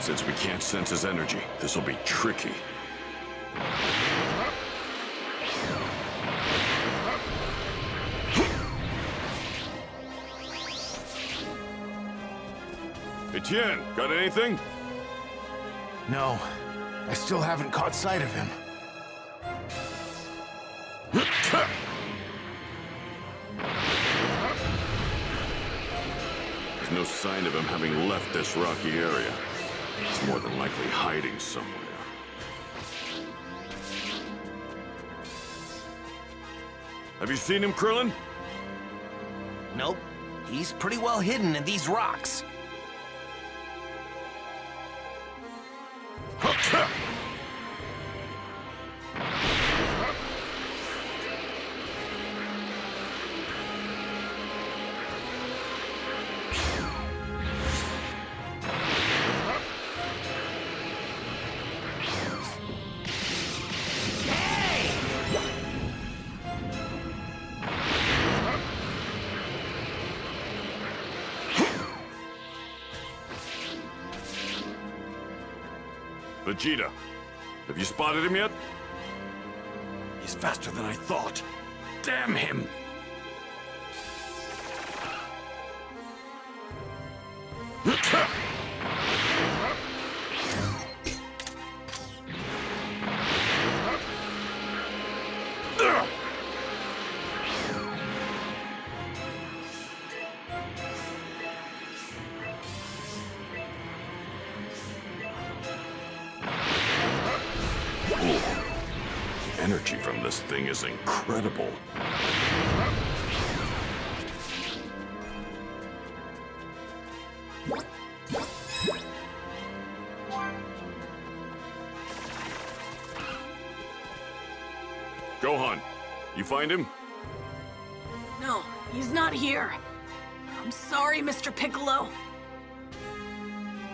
Since we can't sense his energy, this will be tricky. Tien, got anything? No, I still haven't caught sight of him. There's no sign of him having left this rocky area. He's more than likely hiding somewhere. Have you seen him, Krillin? Nope. He's pretty well hidden in these rocks. Vegeta, have you spotted him yet? He's faster than I thought. Damn him! Gohan, you find him? No, he's not here. I'm sorry, Mr. Piccolo.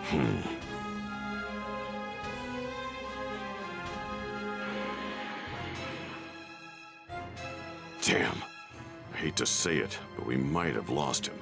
Hmm. Damn. I hate to say it, but we might have lost him.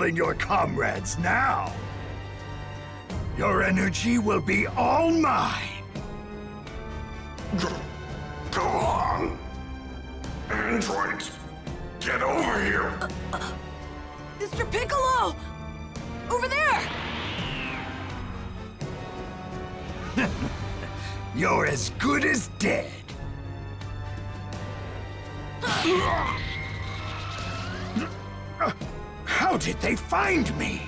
Calling your comrades now. Your energy will be all mine. Go on! Androids, get over here! Mr. Piccolo! Over there! You're as good as dead. How did they find me?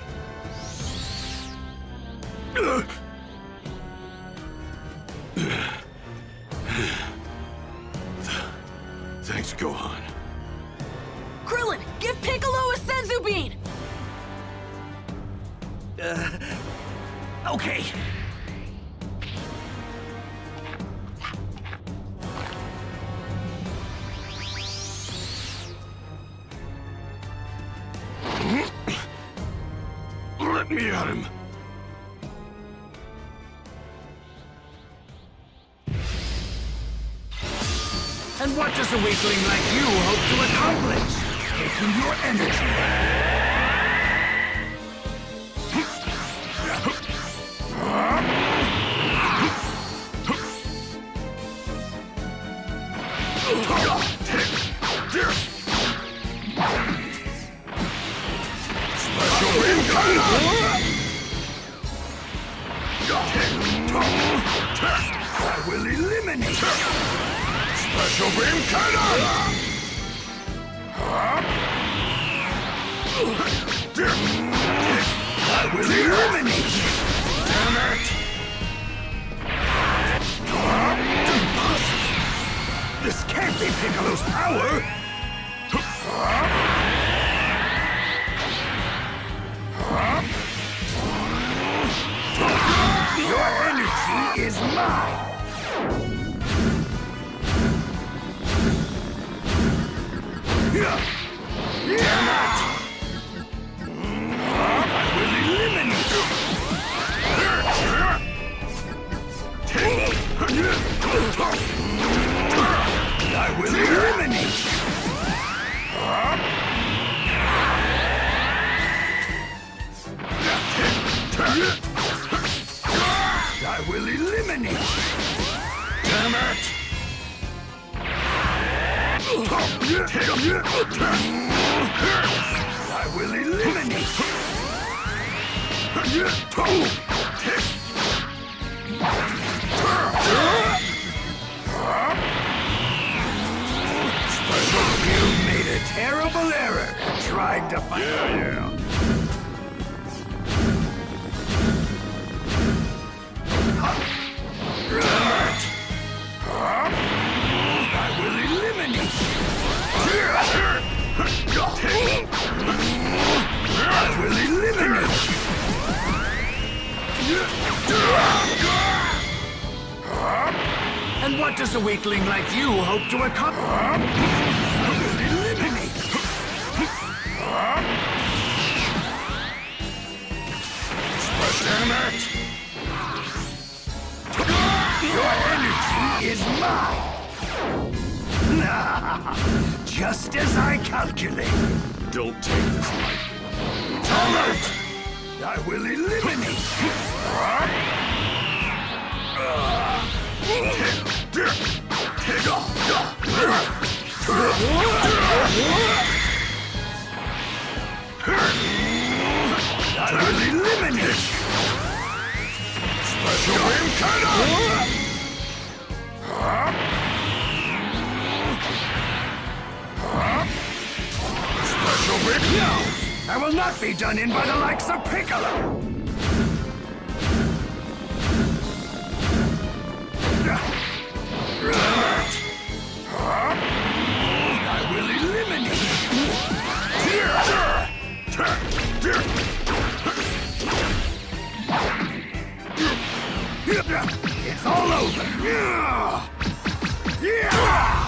Thanks, Gohan. Krillin, give Piccolo a Senzu Bean! Uh, okay. Weakling like you hope to accomplish? Taking your energy. And what does a weakling like you hope to accomplish? Damn it! Your energy is mine! Just as I calculated. Don't take this lightly. All right! I will eliminate! you! I will eliminate! Special beam cannon! Special beam No! I will not be done in by the likes of Piccolo! I will eliminate! It's all over! Yeah! Yeah!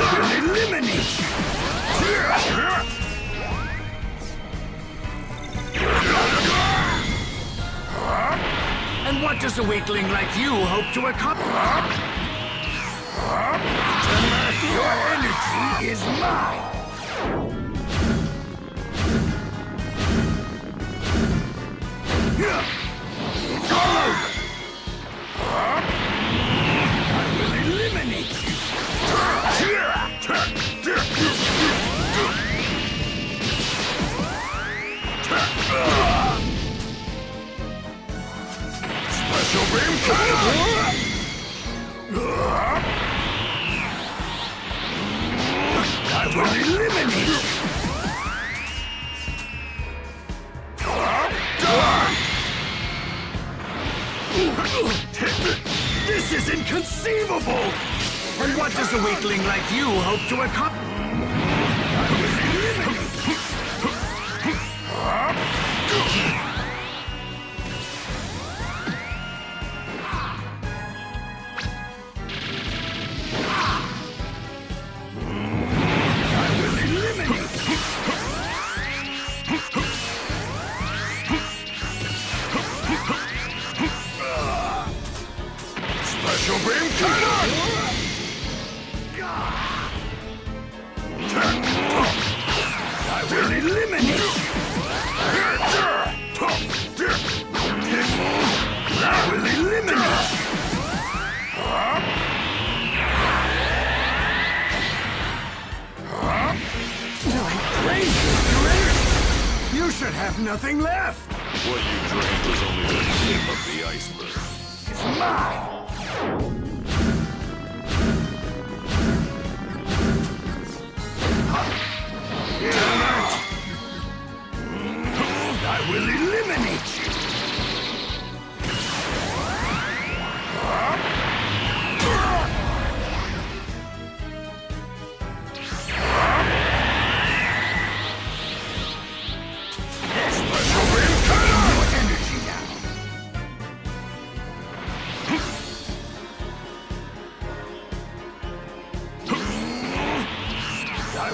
Eliminate! And what does a weakling like you hope to accomplish? Your energy is mine! I will eliminate! This is inconceivable! And what does a weakling like you hope to accomplish?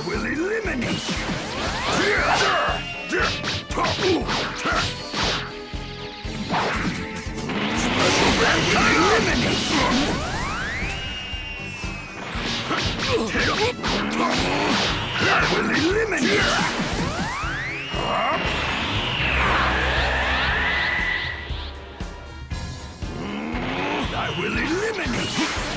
will eliminate you. Special will eliminate I will eliminate I will eliminate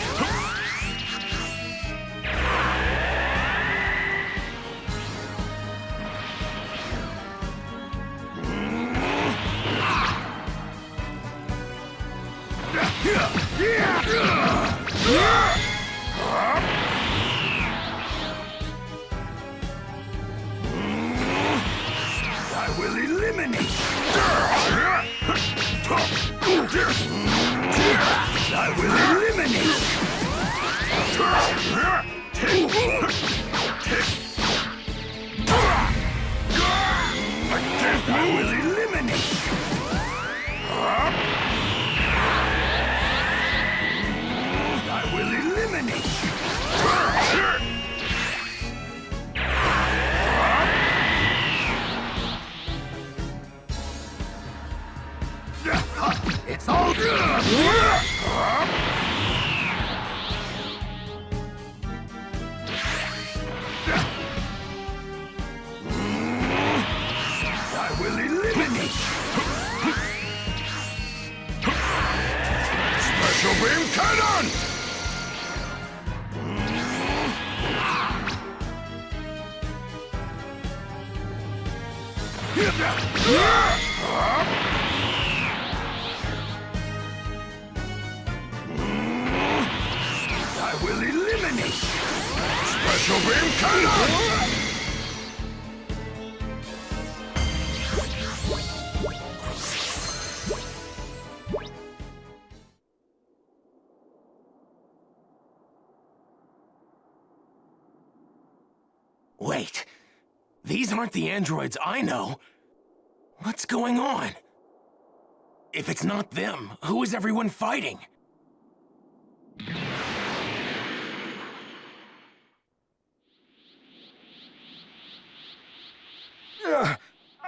aren't the androids I know. What's going on? If it's not them, who is everyone fighting?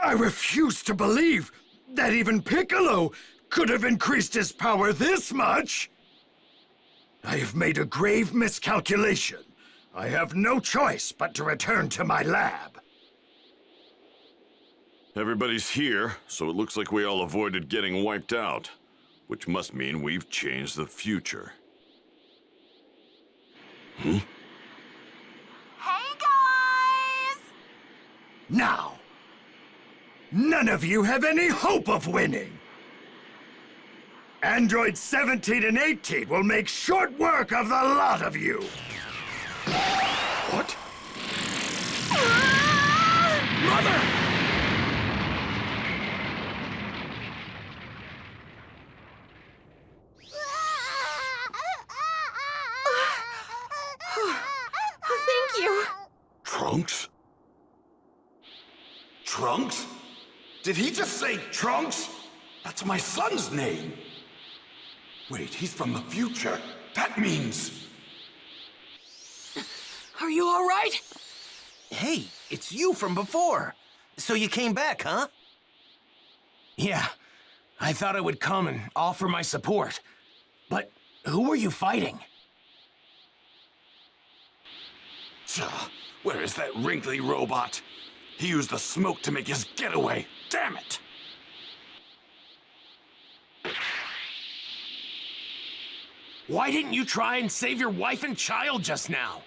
I refuse to believe that even Piccolo could have increased his power this much! I have made a grave miscalculation. I have no choice but to return to my lab. Everybody's here, so it looks like we all avoided getting wiped out. Which must mean we've changed the future. Hmm? Hey guys! Now, none of you have any hope of winning. Android 17 and 18 will make short work of the lot of you. What? Mother! Thank you. Trunks? Trunks? Did he just say Trunks? That's my son's name. Wait, he's from the future. That means... Are you all right? Hey, it's you from before. So you came back, huh? Yeah. I thought I would come and offer my support. But who were you fighting? Tuh, Where is that wrinkly robot? He used the smoke to make his getaway. Damn it! Why didn't you try and save your wife and child just now?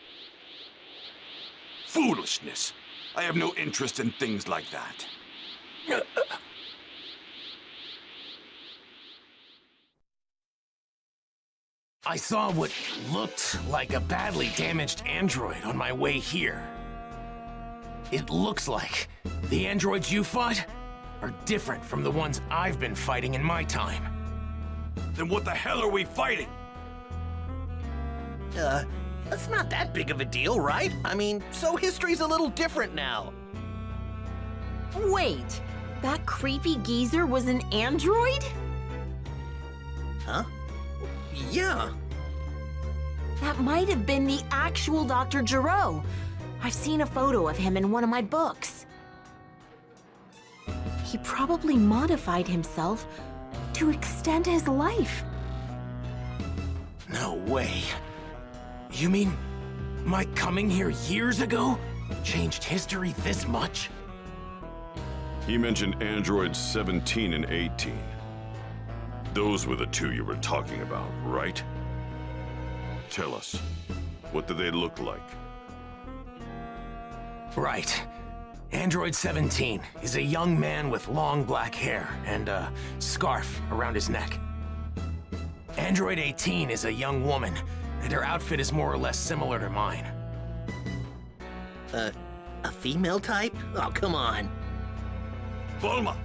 Foolishness. I have no interest in things like that. I saw what looked like a badly damaged android on my way here. It looks like the androids you fought are different from the ones I've been fighting in my time. Then what the hell are we fighting? Uh, that's not that big of a deal, right? I mean, so history's a little different now. Wait, that creepy geezer was an android? Huh? Yeah. That might have been the actual Dr. Gero. I've seen a photo of him in one of my books. He probably modified himself to extend his life. No way. You mean my coming here years ago changed history this much? He mentioned androids 17 and 18. Those were the two you were talking about, right? Tell us, what do they look like? Right. Android 17 is a young man with long black hair and a scarf around his neck. Android 18 is a young woman, and her outfit is more or less similar to mine. Uh, a female type? Oh, come on. Bulma,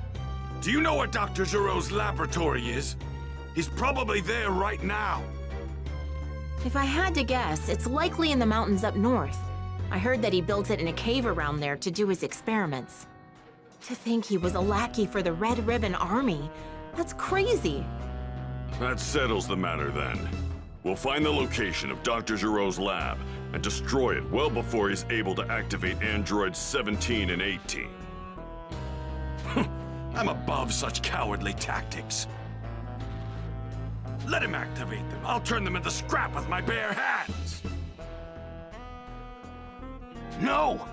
do you know where Dr. Gero's laboratory is? He's probably there right now. If I had to guess, it's likely in the mountains up north. I heard that he built it in a cave around there to do his experiments. To think he was a lackey for the Red Ribbon Army. That's crazy. That settles the matter then. We'll find the location of Dr. Gero's lab and destroy it well before he's able to activate androids 17 and 18. I'm above such cowardly tactics. Let him activate them. I'll turn them into scrap with my bare hands. No!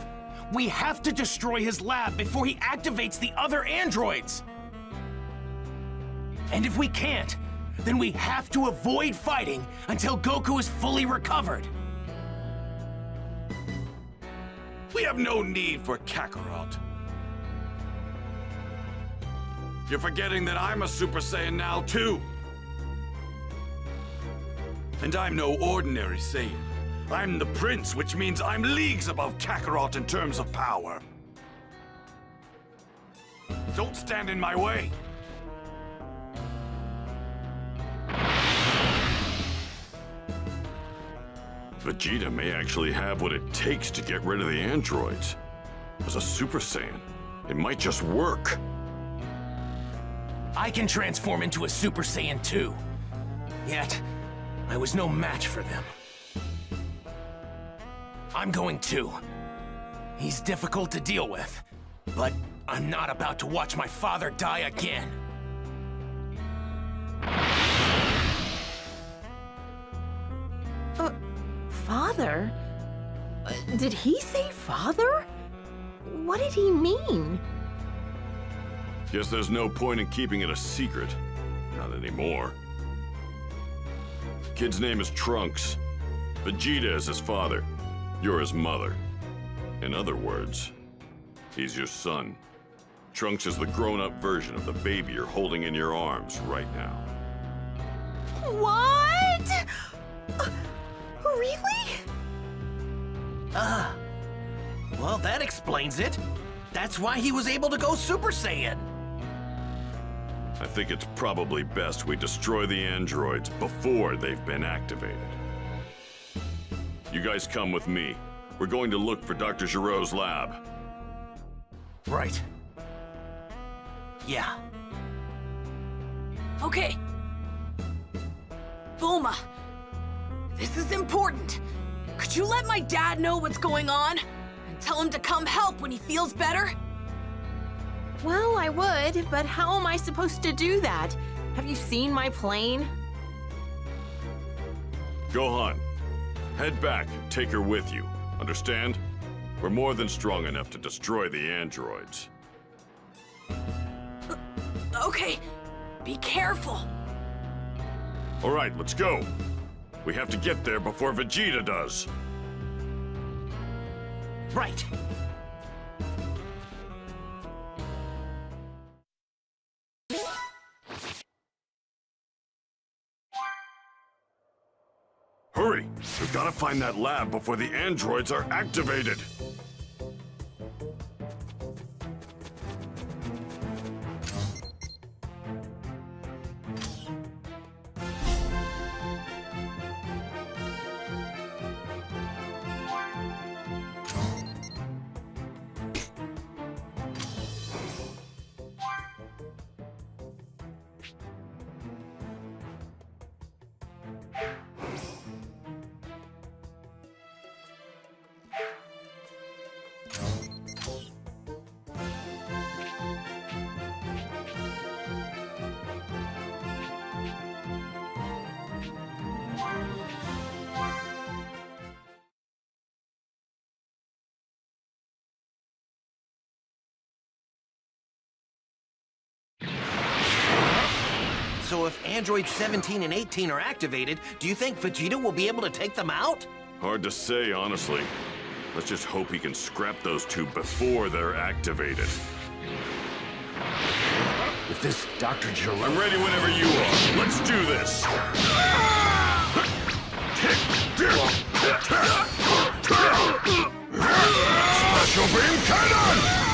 We have to destroy his lab before he activates the other androids! And if we can't, then we have to avoid fighting until Goku is fully recovered. We have no need for Kakarot. You're forgetting that I'm a Super Saiyan now, too. And I'm no ordinary Saiyan. I'm the Prince, which means I'm leagues above Kakarot in terms of power. Don't stand in my way. Vegeta may actually have what it takes to get rid of the androids. As a Super Saiyan, it might just work. I can transform into a Super Saiyan too. Yet, I was no match for them. I'm going too. He's difficult to deal with, but I'm not about to watch my father die again. Uh, father? Uh, did he say father? What did he mean? Guess there's no point in keeping it a secret. Not anymore. Kid's name is Trunks. Vegeta is his father. You're his mother. In other words, he's your son. Trunks is the grown-up version of the baby you're holding in your arms right now. What? Uh, really? Ah. Well, that explains it. That's why he was able to go Super Saiyan. I think it's probably best we destroy the androids before they've been activated. You guys come with me. We're going to look for Dr. Gero's lab. Right. Yeah. Okay. Bulma, this is important. Could you let my dad know what's going on? And tell him to come help when he feels better? Well, I would, but how am I supposed to do that? Have you seen my plane? Gohan, head back take her with you. Understand? We're more than strong enough to destroy the androids. Uh, okay, be careful. All right, let's go. We have to get there before Vegeta does. Right. Find that lab before the androids are activated. So if Android 17 and 18 are activated, do you think Vegeta will be able to take them out? Hard to say, honestly. Let's just hope he can scrap those two before they're activated. If this Dr. Gero... I'm ready whenever you are. Let's do this! Special beam cannon!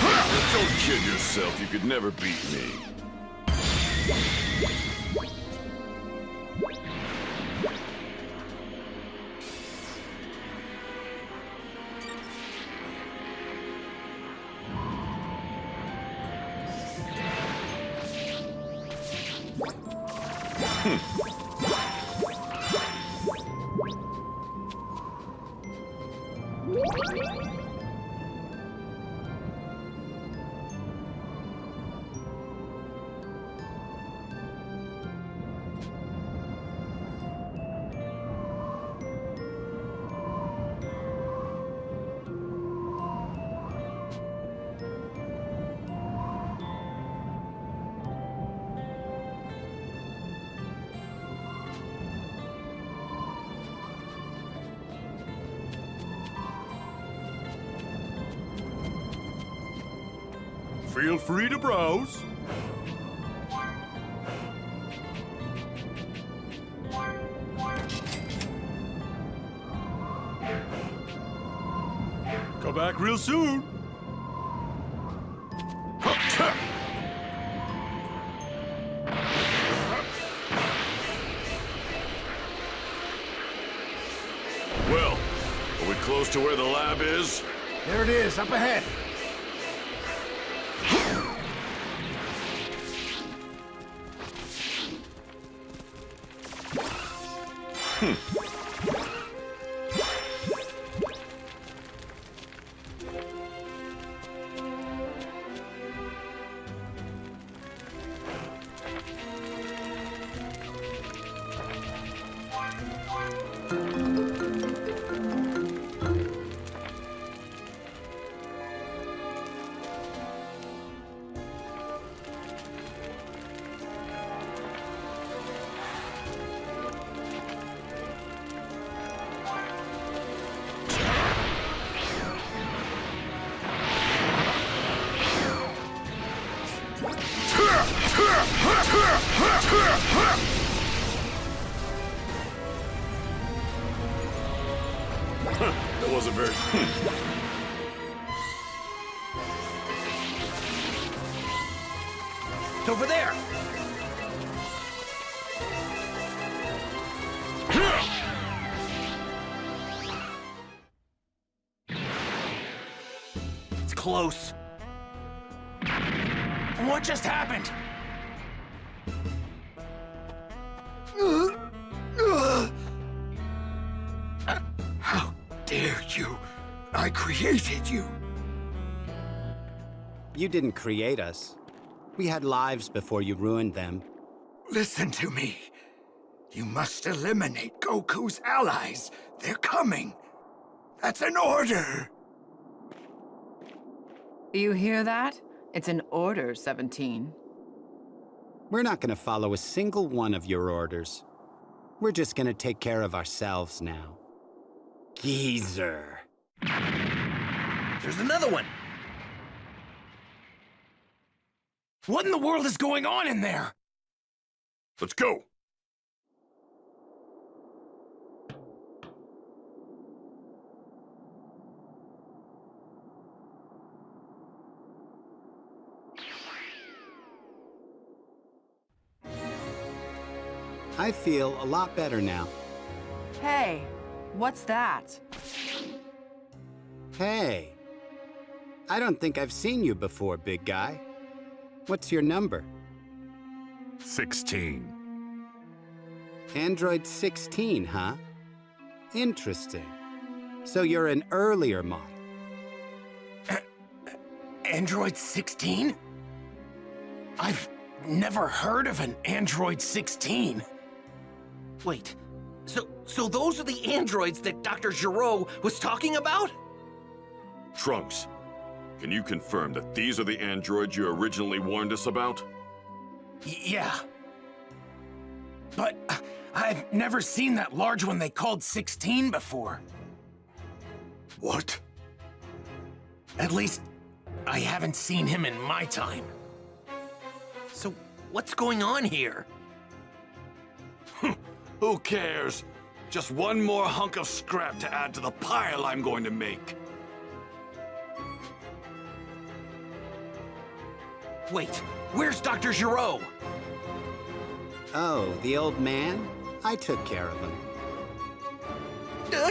Don't kid yourself, you could never beat me. Free to browse. Come back real soon. Well, are we close to where the lab is? There it is, up ahead. That wasn't very. It's over there! It's close. What just happened? I created you. You didn't create us. We had lives before you ruined them. Listen to me. You must eliminate Goku's allies. They're coming. That's an order. Do you hear that? It's an order, 17. We're not gonna follow a single one of your orders. We're just gonna take care of ourselves now. Geezer. There's another one. What in the world is going on in there? Let's go! I feel a lot better now. Hey, what's that? Hey. I don't think I've seen you before, big guy. What's your number? 16. Android 16, huh? Interesting. So you're an earlier model. Android 16? I've never heard of an Android 16. Wait, so so those are the androids that Dr. Gero was talking about? Trunks, can you confirm that these are the androids you originally warned us about? Y yeah. But uh, I've never seen that large one they called 16 before. What? At least, I haven't seen him in my time. So what's going on here? Who cares? Just one more hunk of scrap to add to the pile I'm going to make. Wait, where's Dr. Gero? Oh, the old man? I took care of him. Uh,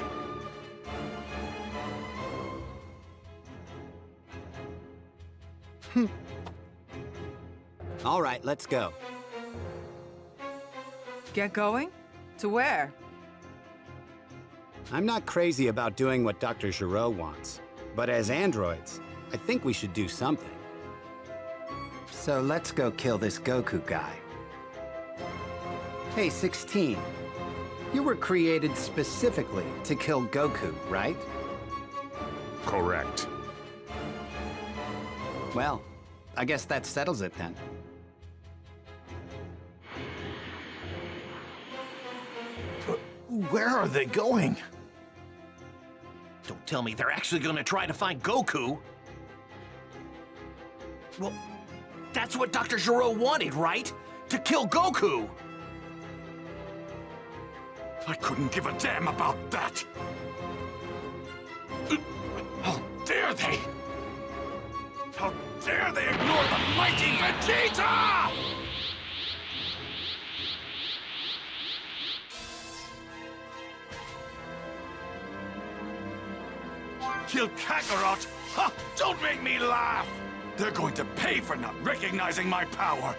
All right, let's go. Get going? To where? I'm not crazy about doing what Dr. Gero wants, but as androids, I think we should do something. So let's go kill this Goku guy. Hey, 16. You were created specifically to kill Goku, right? Correct. Well, I guess that settles it then. Where are they going? don't tell me they're actually gonna try to find Goku. Well, that's what Dr. Gero wanted, right? To kill Goku! I couldn't give a damn about that. How dare they? How dare they ignore the mighty Vegeta! Kill Kakarot? Ha! Don't make me laugh! They're going to pay for not recognizing my power.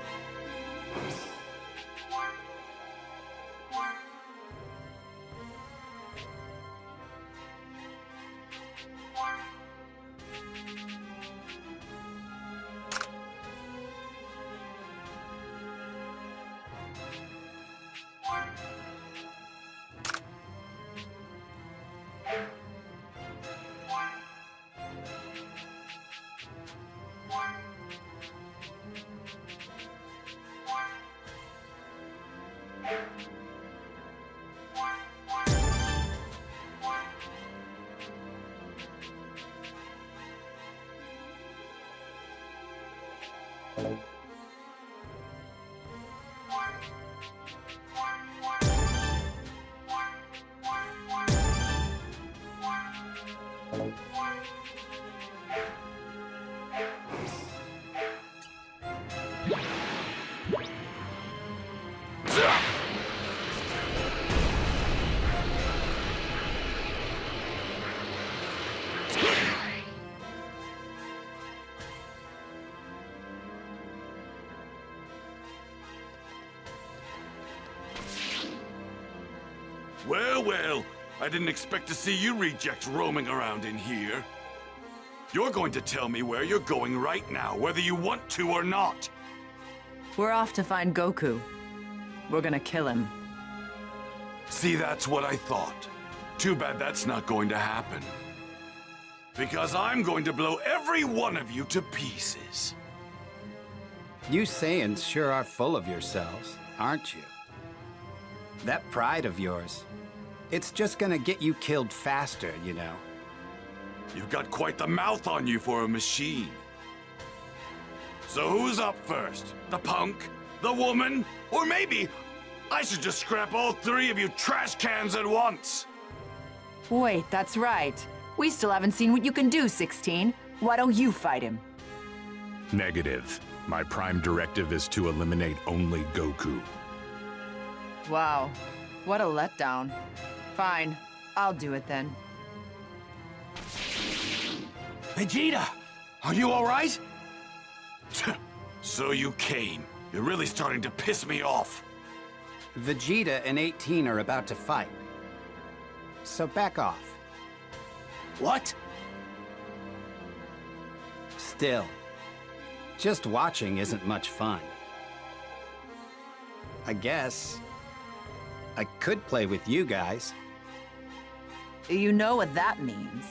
Well, well, I didn't expect to see you rejects roaming around in here. You're going to tell me where you're going right now, whether you want to or not. We're off to find Goku. We're gonna kill him. See, that's what I thought. Too bad that's not going to happen. Because I'm going to blow every one of you to pieces. You Saiyans sure are full of yourselves, aren't you? That pride of yours, it's just gonna get you killed faster, you know. You've got quite the mouth on you for a machine. So who's up first? The punk? The woman? Or maybe I should just scrap all three of you trash cans at once? Wait, that's right. We still haven't seen what you can do, 16. Why don't you fight him? Negative. My prime directive is to eliminate only Goku. Wow, what a letdown. Fine, I'll do it then. Vegeta, are you all right? So you came. You're really starting to piss me off. Vegeta and 18 are about to fight. So back off. What? Still, just watching isn't much fun. I guess I could play with you guys. You know what that means.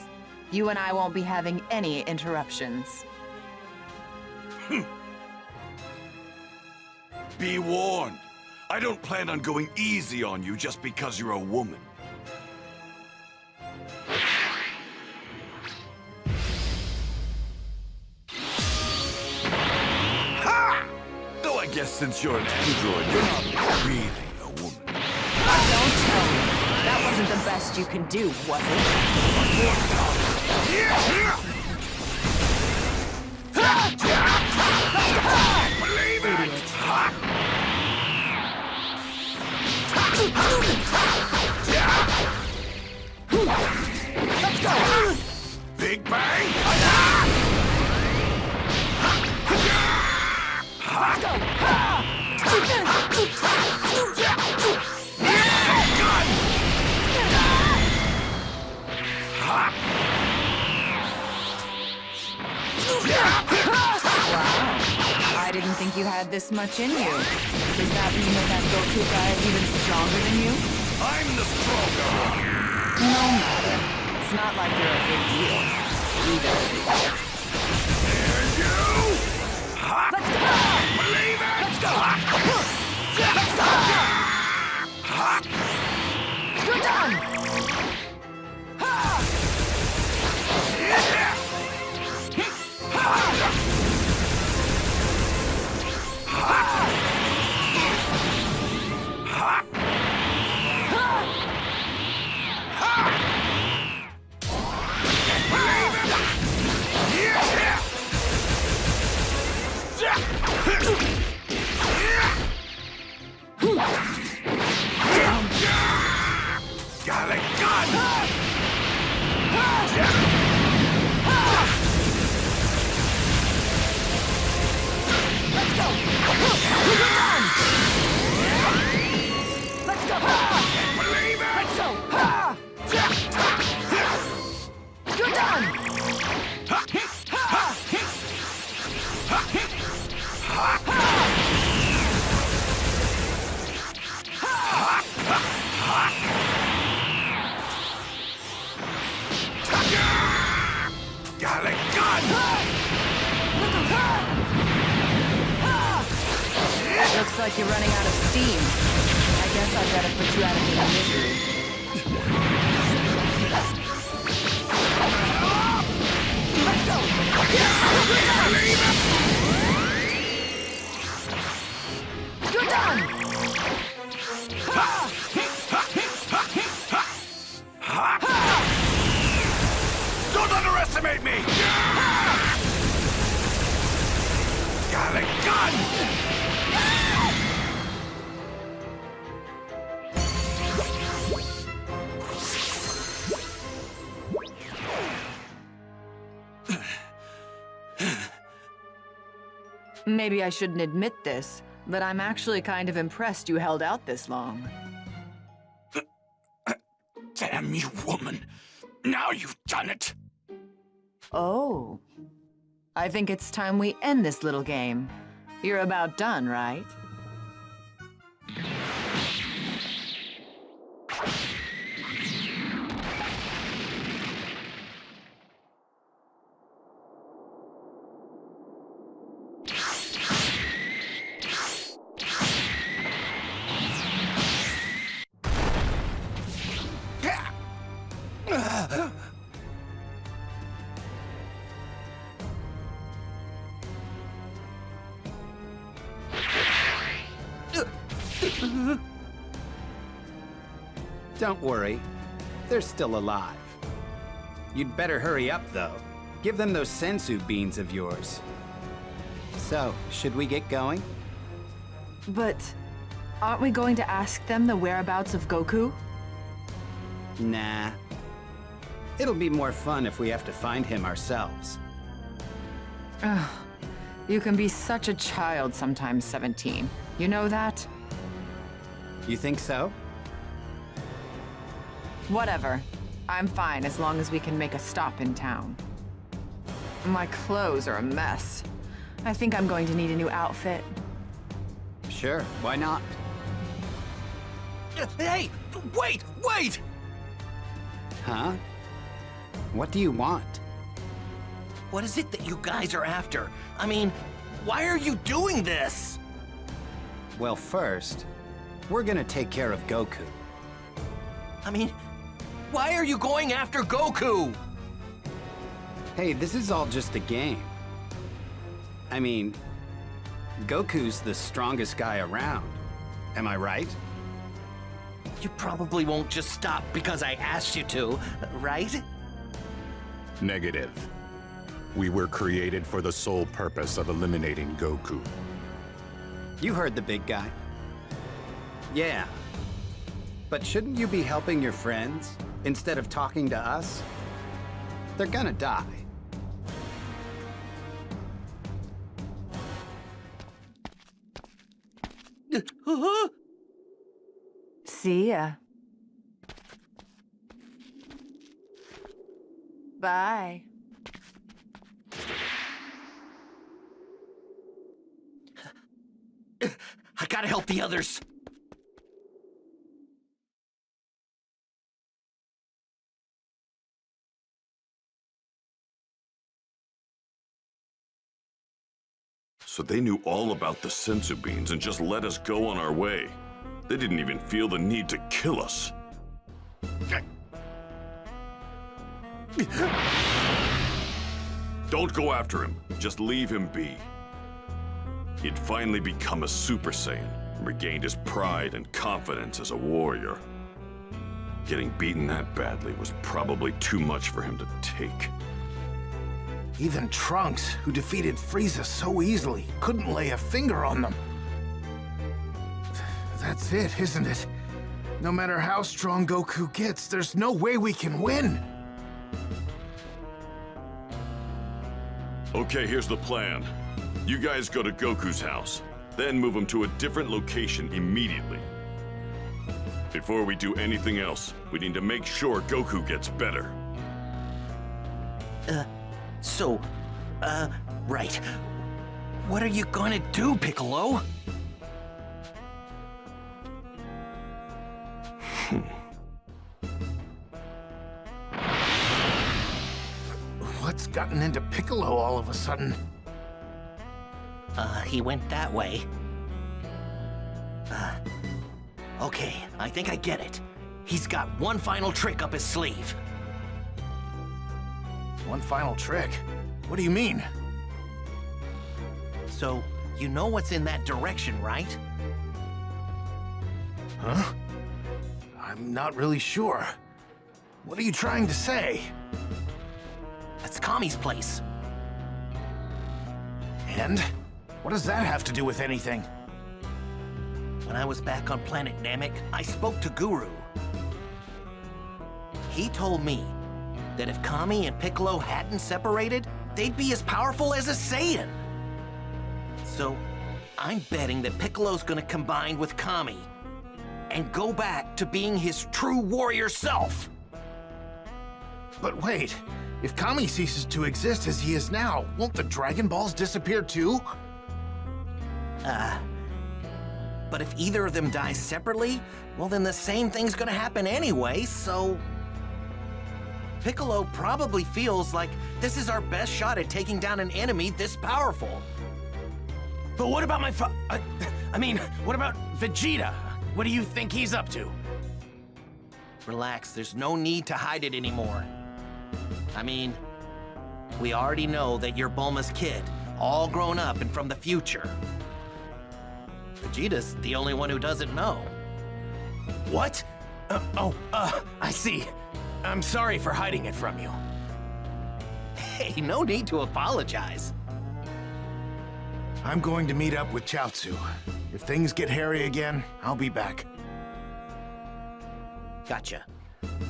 You and I won't be having any interruptions. Hmm. Be warned. I don't plan on going easy on you just because you're a woman. Ha! Though I guess since you're an android, you're not really a woman. I don't tell wasn't the best you can do, was it? It! Let's go! Big Bang! I didn't you had this much in you. Does that mean that that Goku guy is even stronger than you? I'm the stronger one! No matter. It's not like you're a big deal. Either. There you! Ha! Let's go! Maybe I shouldn't admit this, but I'm actually kind of impressed you held out this long. Damn you, woman! Now you've done it! Oh. I think it's time we end this little game. You're about done, right? Don't worry. They're still alive. You'd better hurry up, though. Give them those Senzu beans of yours. So, should we get going? But aren't we going to ask them the whereabouts of Goku? Nah. It'll be more fun if we have to find him ourselves. Ugh. You can be such a child sometimes, 17. You know that? You think so? Whatever. I'm fine as long as we can make a stop in town. My clothes are a mess. I think I'm going to need a new outfit. Sure, why not? Hey, wait, wait! Huh? What do you want? What is it that you guys are after? I mean, why are you doing this? Well, first, we're gonna take care of Goku. I mean, why are you going after Goku? Hey, this is all just a game. I mean, Goku's the strongest guy around. Am I right? You probably won't just stop because I asked you to, right? Negative. We were created for the sole purpose of eliminating Goku. You heard the big guy. Yeah. But shouldn't you be helping your friends instead of talking to us? They're gonna die. See ya. Bye. I gotta help the others. So they knew all about the Senzu beans and just let us go on our way. They didn't even feel the need to kill us. Don't go after him. Just leave him be. He'd finally become a Super Saiyan and regained his pride and confidence as a warrior. Getting beaten that badly was probably too much for him to take. Even Trunks, who defeated Frieza so easily, couldn't lay a finger on them. That's it, isn't it? No matter how strong Goku gets, there's no way we can win. Okay, here's the plan. You guys go to Goku's house, then move him to a different location immediately. Before we do anything else, we need to make sure Goku gets better. Uh, so, uh, right. What are you gonna do, Piccolo? What's gotten into Piccolo all of a sudden? Uh, he went that way. Uh, okay, I think I get it. He's got one final trick up his sleeve. One final trick? What do you mean? So, you know what's in that direction, right? Huh? I'm not really sure. What are you trying to say? That's Kami's place. And? What does that have to do with anything? When I was back on planet Namek, I spoke to Guru. He told me that if Kami and Piccolo hadn't separated, they'd be as powerful as a Saiyan. So, I'm betting that Piccolo's gonna combine with Kami and go back to being his true warrior self. But wait, if Kami ceases to exist as he is now, won't the Dragon Balls disappear too? Uh, but if either of them dies separately, well then the same thing's gonna happen anyway, so... Piccolo probably feels like this is our best shot at taking down an enemy this powerful. But what about my fa- I, I mean, what about Vegeta? What do you think he's up to? Relax, there's no need to hide it anymore. I mean, we already know that you're Bulma's kid, all grown up and from the future. Vegeta's the only one who doesn't know. What? Uh, oh, uh, I see. I'm sorry for hiding it from you. Hey, no need to apologize. I'm going to meet up with Chaozu. If things get hairy again, I'll be back. Gotcha.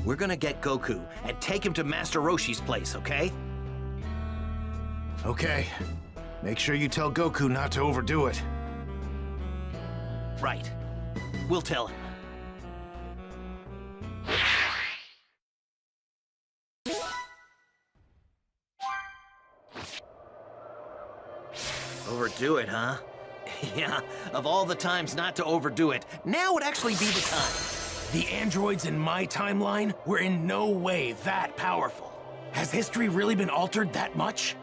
We're gonna get Goku and take him to Master Roshi's place, okay? Okay. Make sure you tell Goku not to overdo it. Right. We'll tell him. Overdo it, huh? yeah, of all the times not to overdo it, now would actually be the time. The androids in my timeline were in no way that powerful. Has history really been altered that much?